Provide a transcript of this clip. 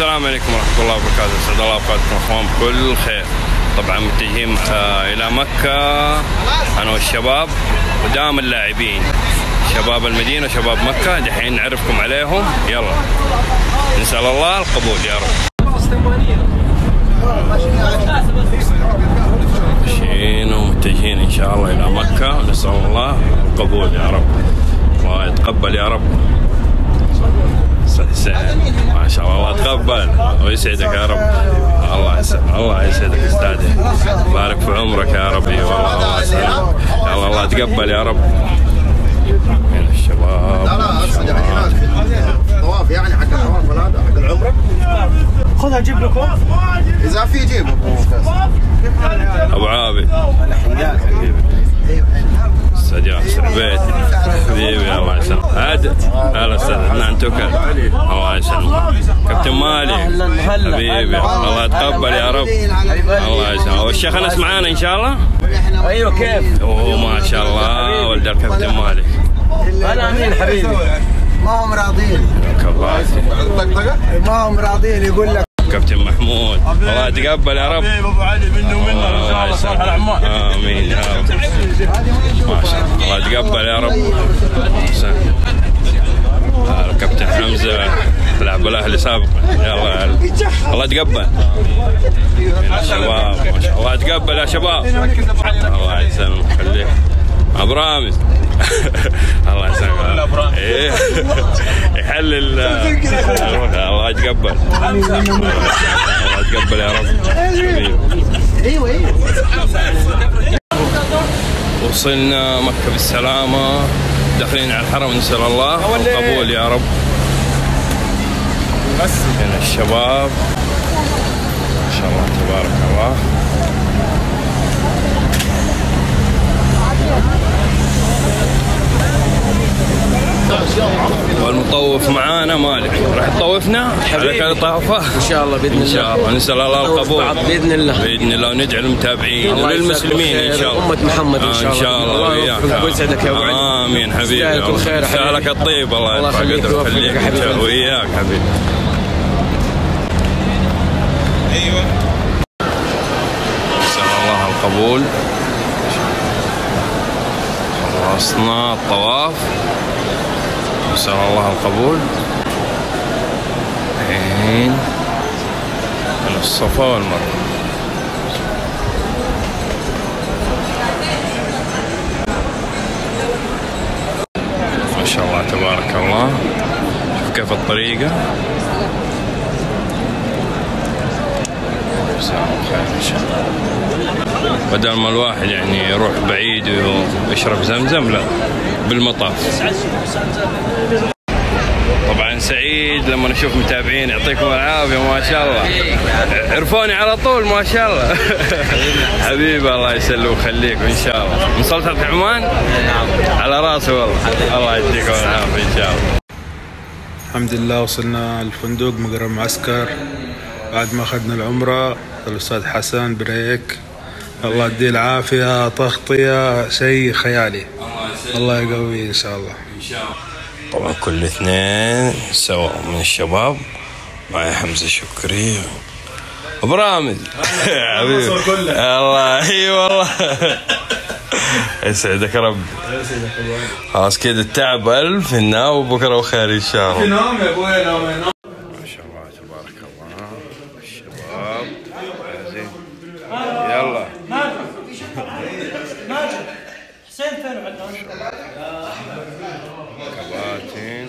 السلام عليكم ورحمة الله وبركاته. أسعد الله أوقاتكم أخوان بكل خير. طبعا متجهين آه، إلى مكة أنا والشباب ودام اللاعبين. شباب المدينة شباب مكة دحين نعرفكم عليهم. يلا. نسأل الله القبول يا رب. ماشيين ومتجهين إن شاء الله إلى مكة. ونسأل الله القبول يا رب. الله يتقبل يا رب. سعد ما شاء الله الله يتقبل ويسعدك يا رب. الله يسعد الله يسعدك أستاذي. بارك في عمرك يا ربي. والله الله يسعدك. يا الله الله يتقبل يا رب من الشباب طواف يعني حق الطواف ولا هذا حق العمرة. خذها أجيب لكم. إذا في جيب هلا أستاذ عدنان توكل الله يسلمك. كابتن مالك. حبيبي الله يتقبل يا رب. الله يسلمك. والشيخ انس معانا إن شاء الله. أيوه كيف؟ أوه ما شاء الله. ولد الكابتن مالك. أنا أمين حبيبي. ما هم راضيين. ما هم راضيين يقول لك. كابتن محمود. الله يتقبل يا رب. أبو علي مني ومنه إن شاء الله صالح الأعمال. آمين يا رب. ما شاء الله. الله يتقبل يا رب. آه، الكابتن حمزة لاعب الاهلي سابقا. يلا الله يتقبل. الشباب ما شاء الله. يتقبل يا شباب. الله يسلمك خليك ابو رامز الله يسلمك. إيه. يحلل. الله يتقبل. الله يتقبل يا رب. حبيبي. وصلنا مكة بالسلامة. داخلين على الحرم نسأل الله. القبول يا رب. من الشباب. ما شاء الله تبارك الله. والمطوف معانا مالك. راح تطوفنا؟ على طافة إن شاء الله بإذن إن الله شاء الله. نسأل الله القبول. بإذن الله. بإذن الله. وندعي للمتابعين الله وللمسلمين إن شاء الله. أمة محمد إن آه، شاء إن الله. شاء الله. يوفقك ويسعدك يا أبو علي. آمين حبيبي. يستاهل كل خير يا حبيبي. سالك الطيب. الله يرفع قدرك ويخليك الله. حبيبي. حبيبي نسأل الله القبول. خلصنا الطواف. نسأل الله القبول. الحين من الصفا والمروة. ما شاء الله تبارك الله. شوف كيف الطريقة. بدل ما الواحد يعني يروح بعيد ويشرب زمزم لا. بالمطاف طبعا سعيد لما نشوف متابعين يعطيكم العافية ما شاء الله. عرفوني على طول ما شاء الله. حبيبي الله يسلمك ويخليك إن شاء الله. من سلطنه عمان؟ على راسي والله. الله يديكم العافية إن شاء الله. الحمد لله وصلنا الفندق مقر المعسكر بعد ما أخذنا العمرة الأستاذ حسن بريك. الله يديه العافية تغطية شيء خيالي. الله. يقويه إن شاء الله. طبعا كل اثنين سوا من الشباب. معي حمزة شكري. ابو رامز حبيبي. الله إي والله. يسعدك رب. خلاص كذا التعب ألف النار وبكرة وخير إن شاء الله. نوم يا أبوي نوم ما شاء الله تبارك الله. الشباب. يلا. حسين فين وعدنان؟ كباتن.